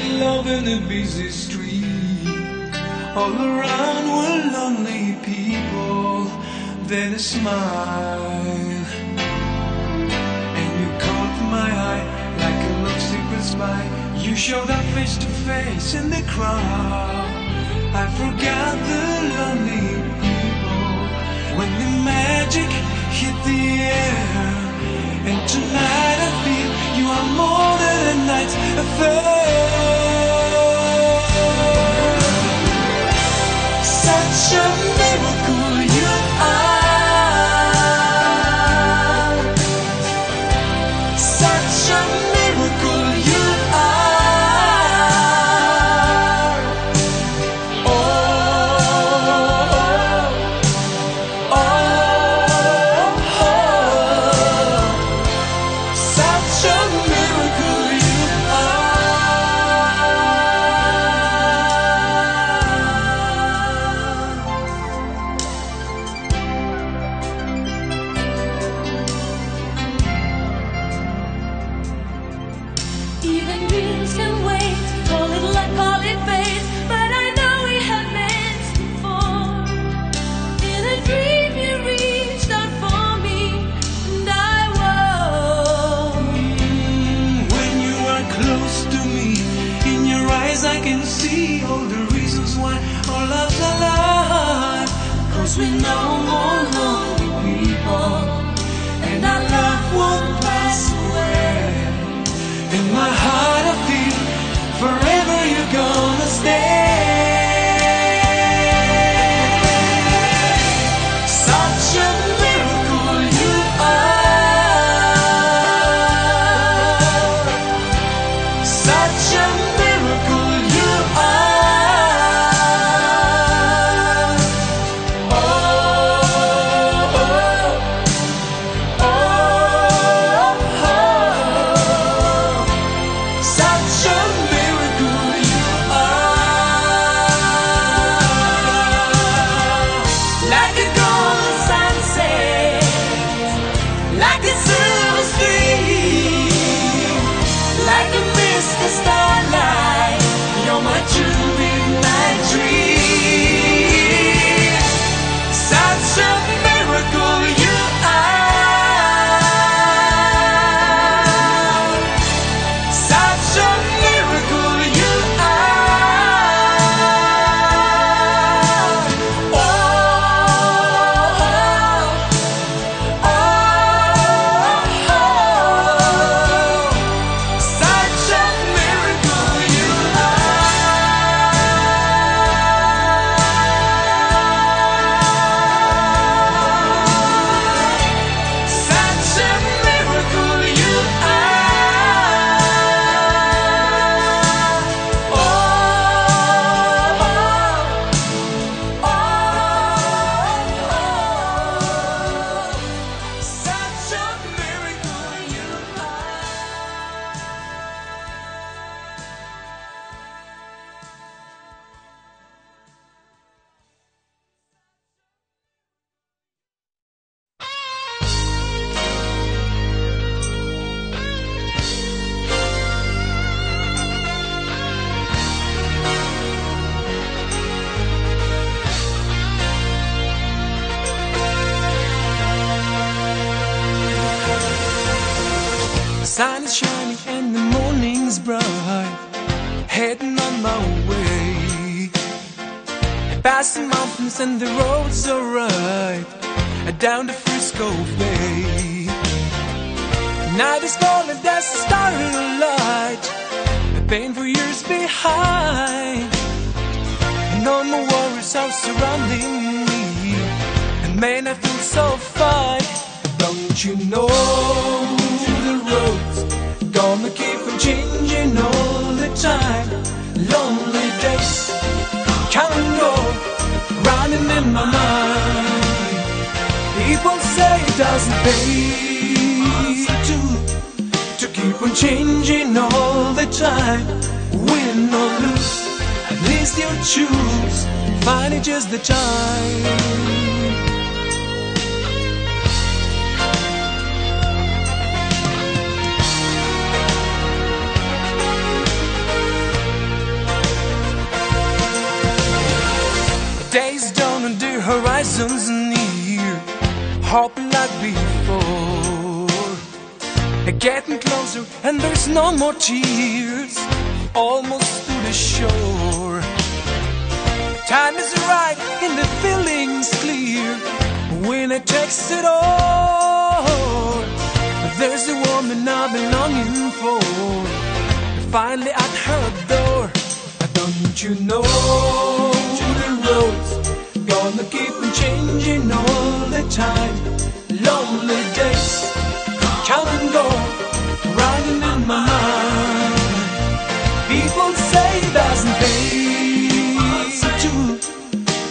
and love in the busy street. All around were lonely people, then a smile. And you caught my eye like a love secret spy. You showed up face to face in the crowd. I forgot the lonely people when the magic hit the air. And tonight I feel are more than a night's affair. Such a miracle. And the roads are right. Down to Frisco Bay. Night is falling, there's a starlight. Pain for years behind. And no more worries are surrounding me. And man, I feel so fine. Don't you know the roads gonna keep on changing all the time? Lonely days in my mind. People say it doesn't pay to to keep on changing all the time. Win or lose, at least you choose. It just the time. Hoping like before. Getting closer and there's no more tears, almost to the shore. Time is right and the feeling's clear when it takes it all. There's a woman I've been longing for, finally at her door. Don't you know the roads gonna keep on changing all the time? Lonely days come and go, running in my mind. People say doesn't pay to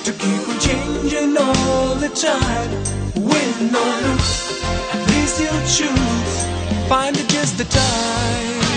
to keep on changing all the time. Win or lose, at least you choose. Find it just the time.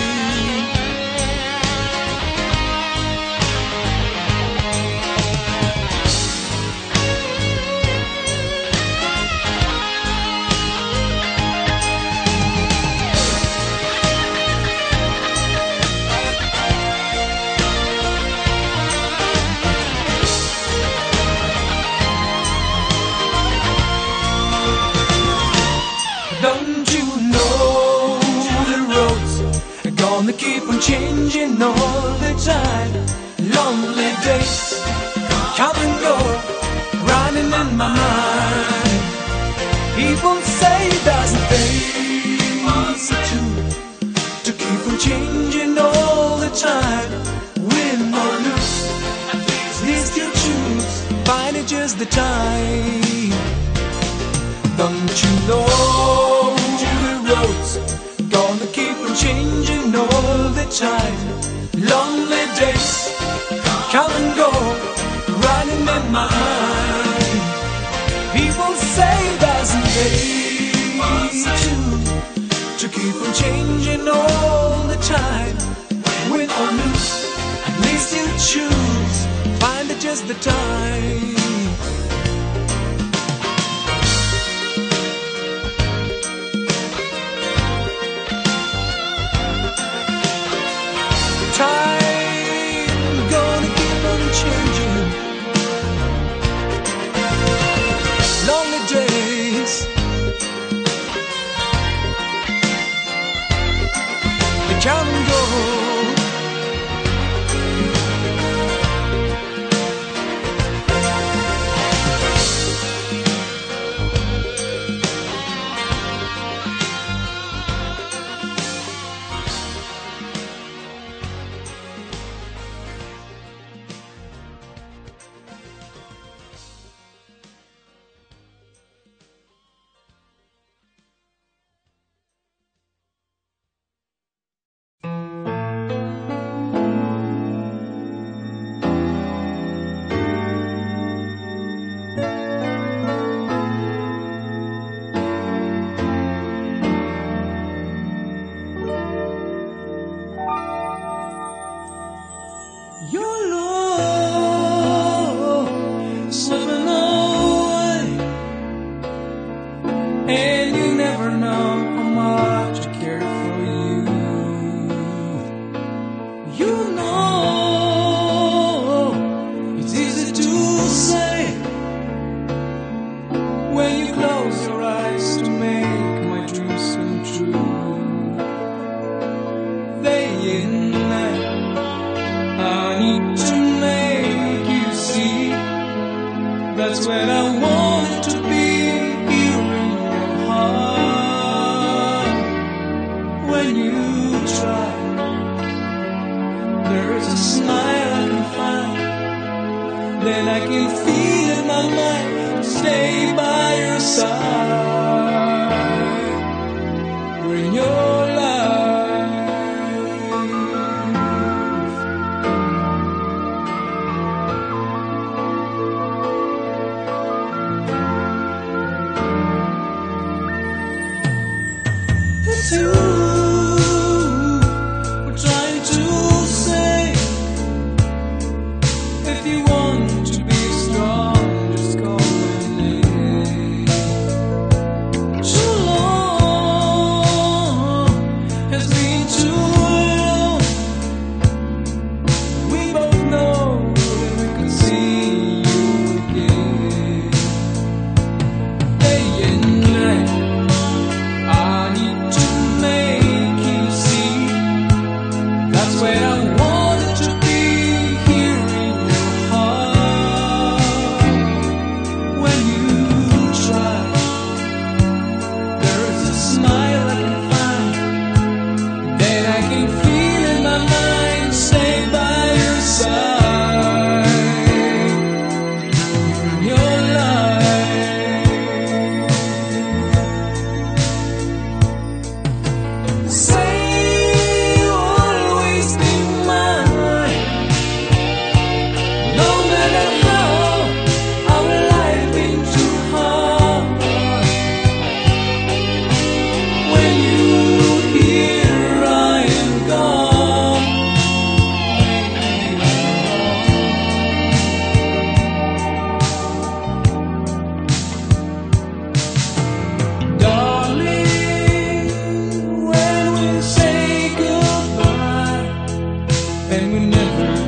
never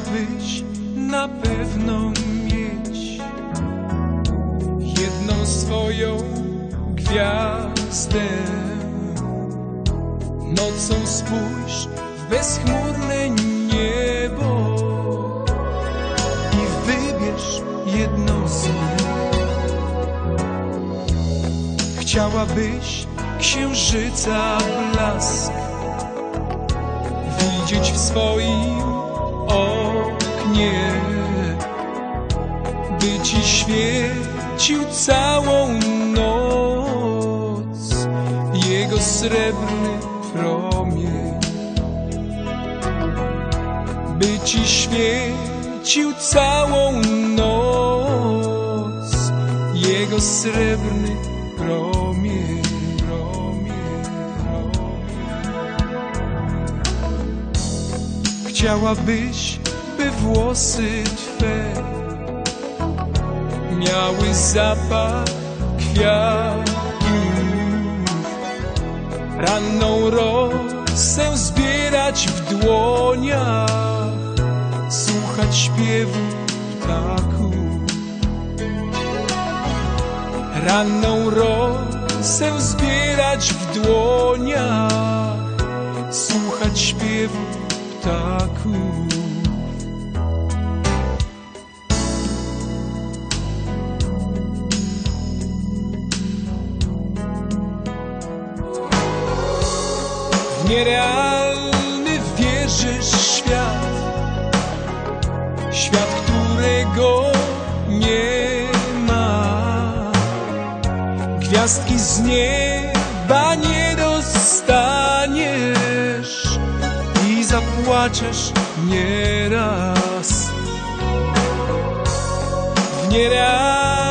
być na pewno. promień, by ci świecił całą noc jego srebrny promień. Chciałabyś, by włosy twe miały zapach kwiat ranną rosę zbierać w dłoniach, słuchać śpiewu ptaków. Ranną rosę zbierać w dłoniach, słuchać śpiewu ptaków. nierealny wierzysz świat, świat, którego nie ma. Gwiazdki z nieba nie dostaniesz i zapłaczesz nieraz w nierealny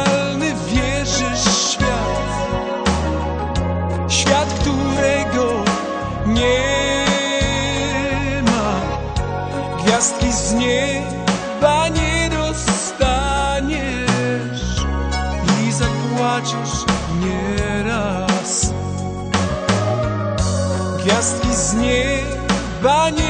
把你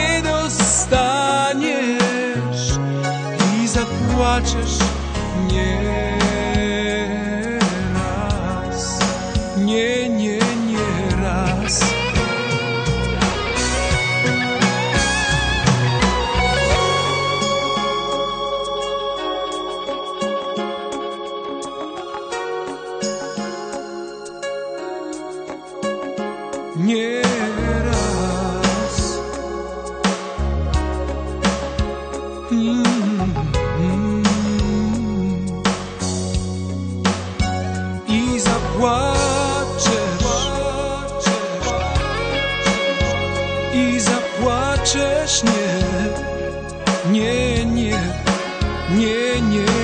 не, не, не, не.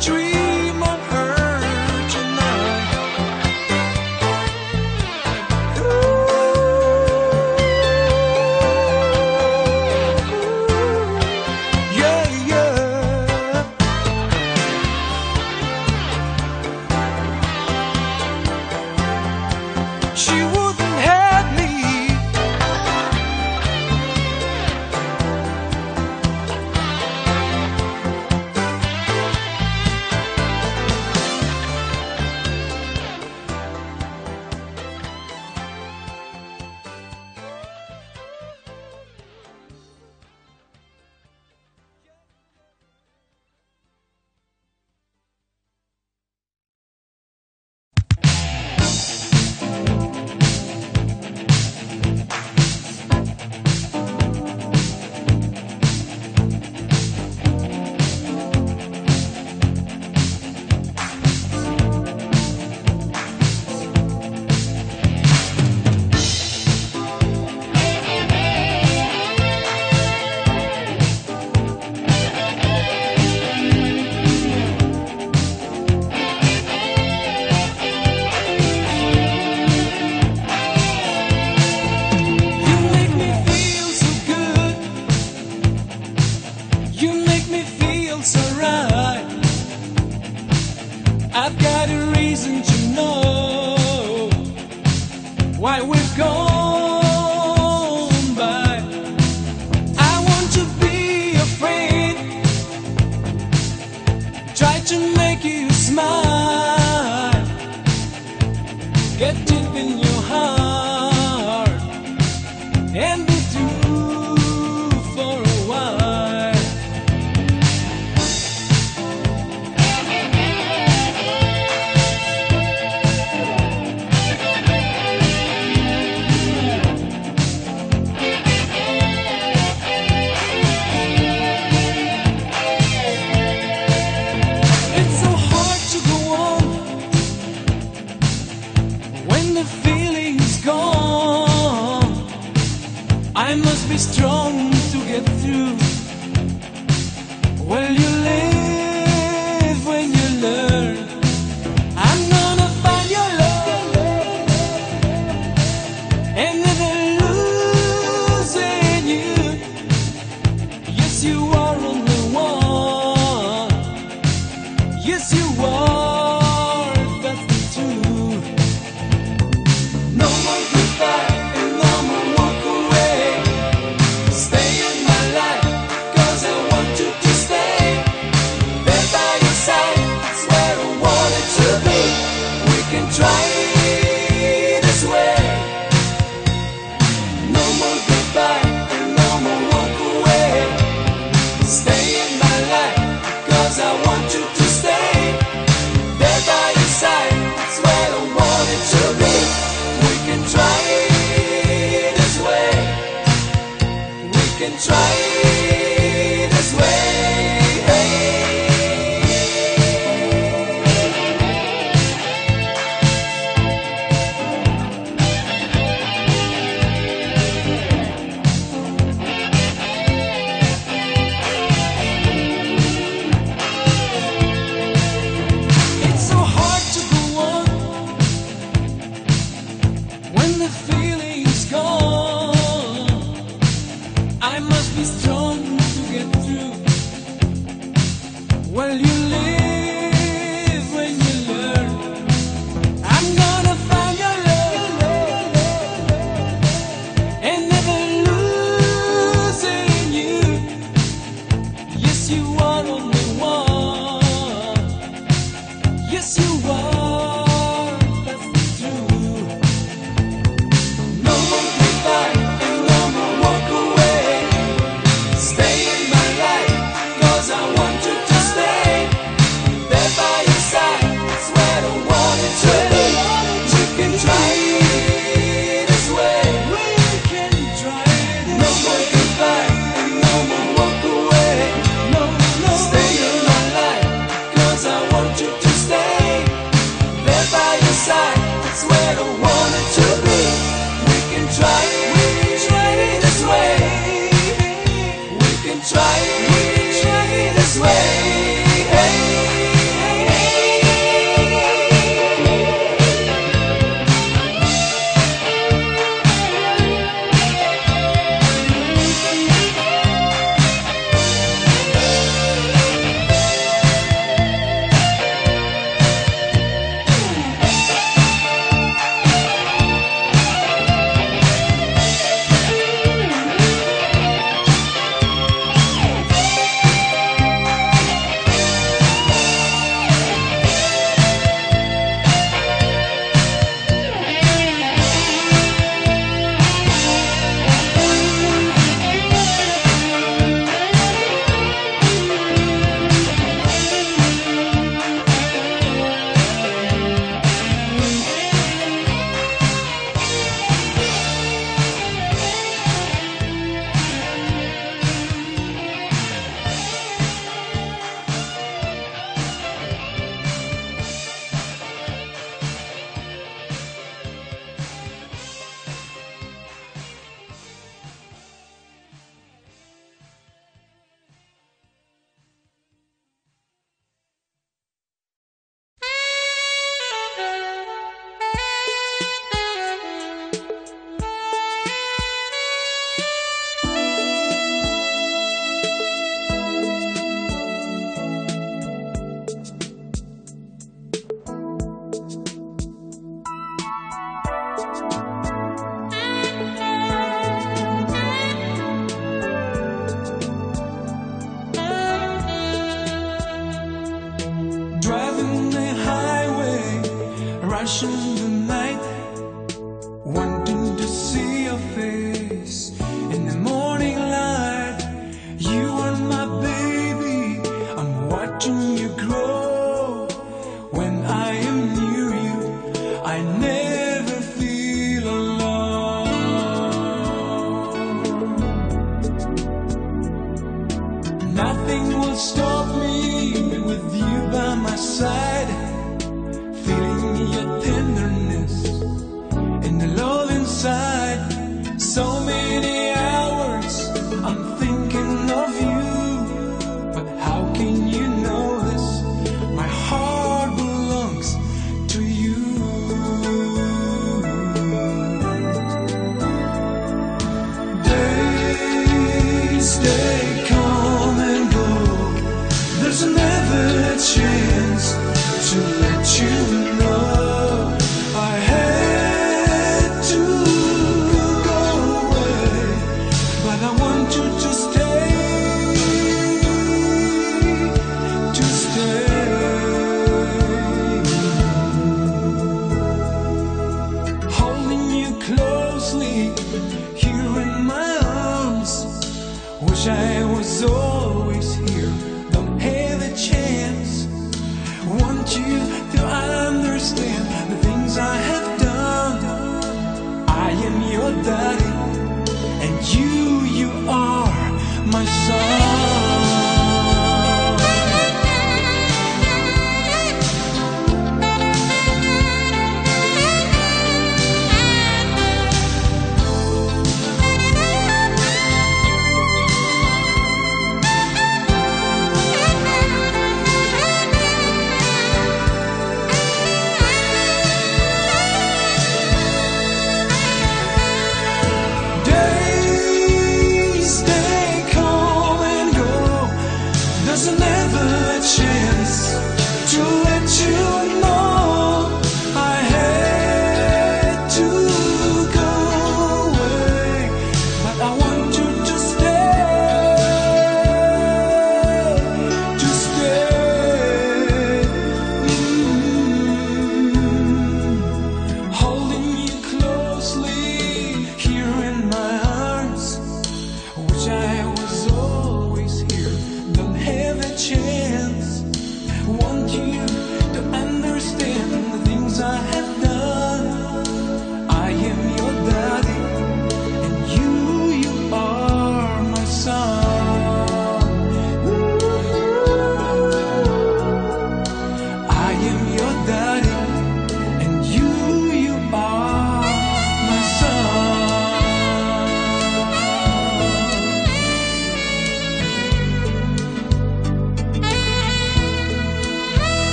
Dream